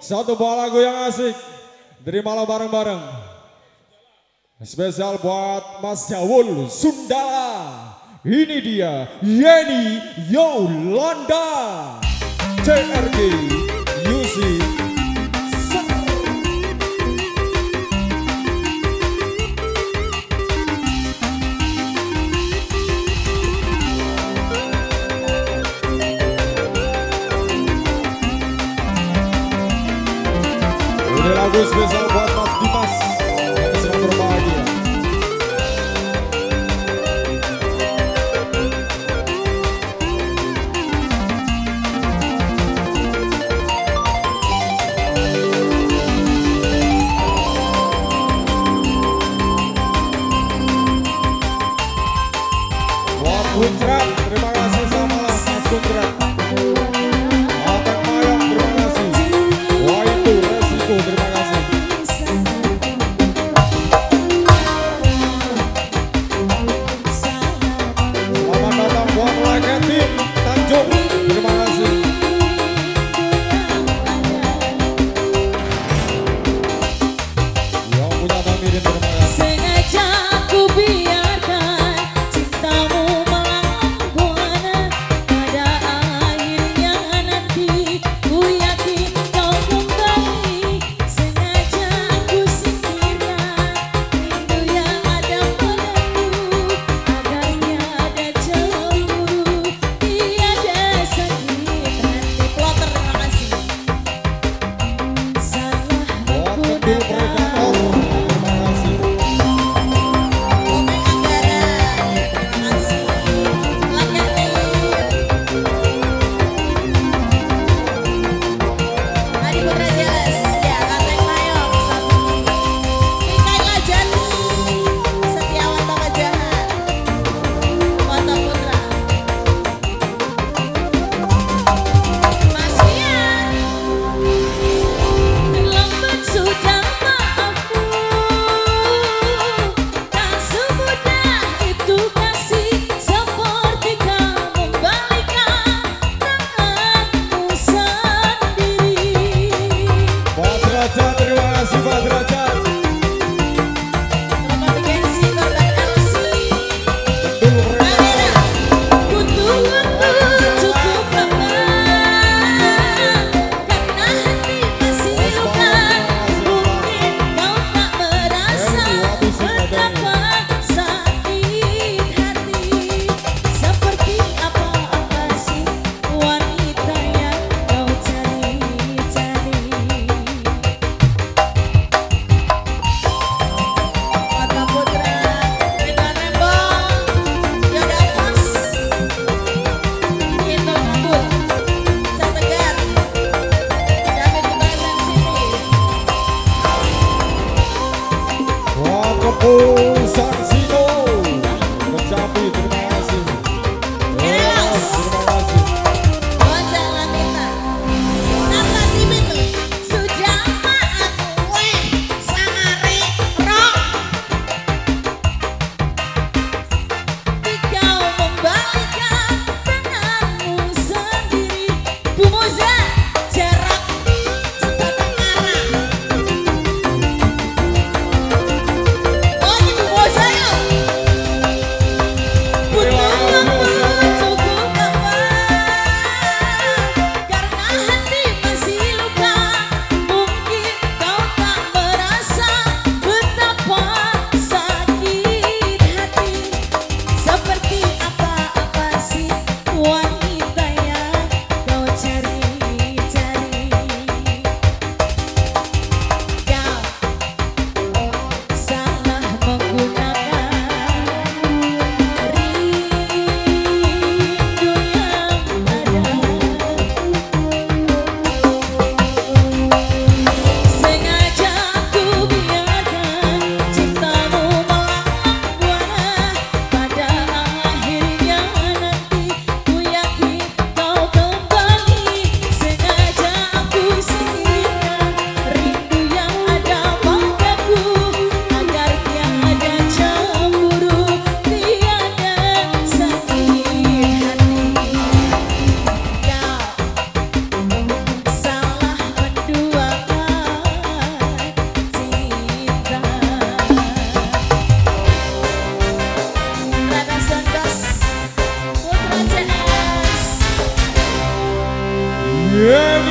Satu buah lagu yang asik. Terimalah bareng-bareng. Spesial buat Mas Jawul Sundala. Ini dia Yeni Yolanda. CRG Ini lagu spesial buat Mas Dimas yang sedang berbahagia. Buat Putra, Oh, Yeah.